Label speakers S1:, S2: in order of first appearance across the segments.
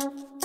S1: you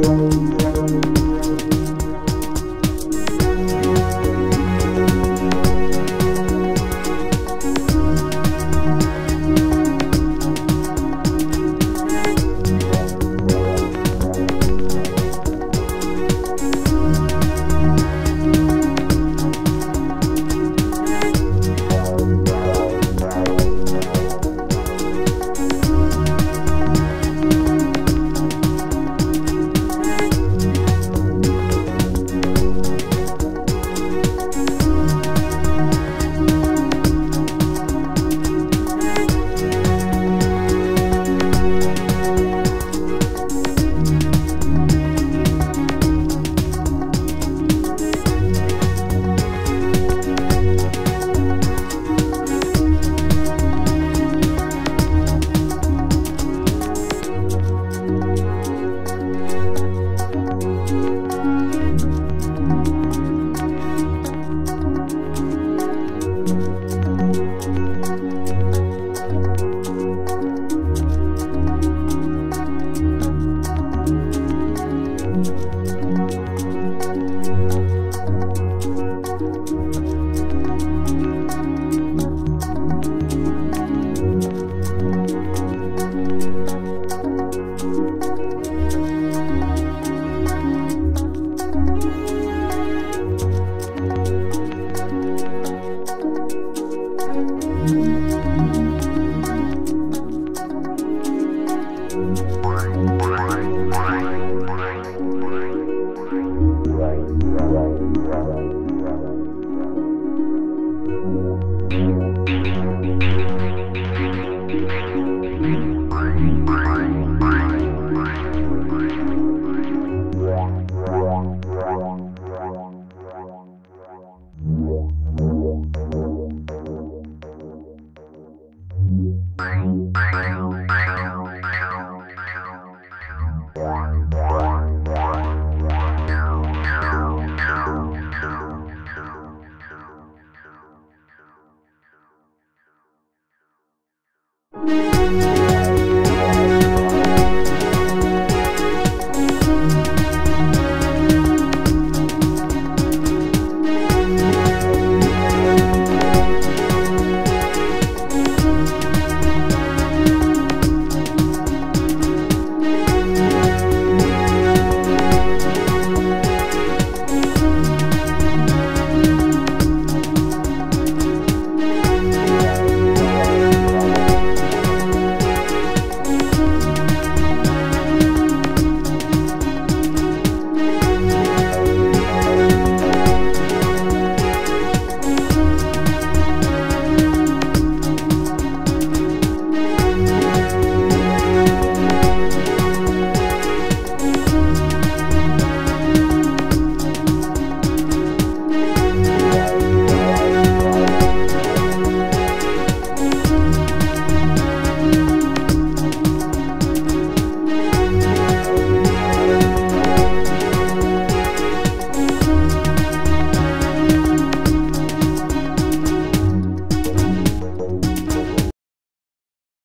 S2: Thank you. Bye.